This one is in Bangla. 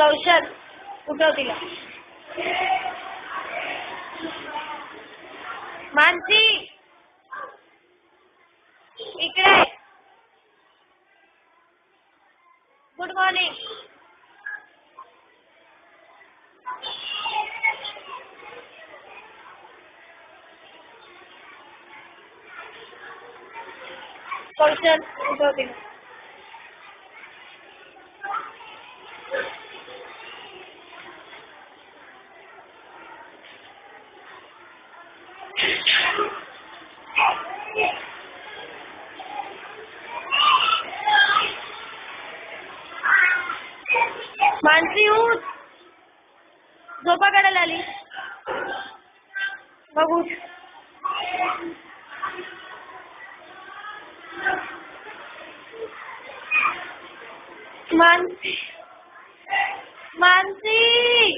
কৌশল উঠাও দিলাম मानसी इकडे गुड मॉर्निंग कौशल उठवतील मानसी उठ झोपा काढायला आली बघू मानसी मानसी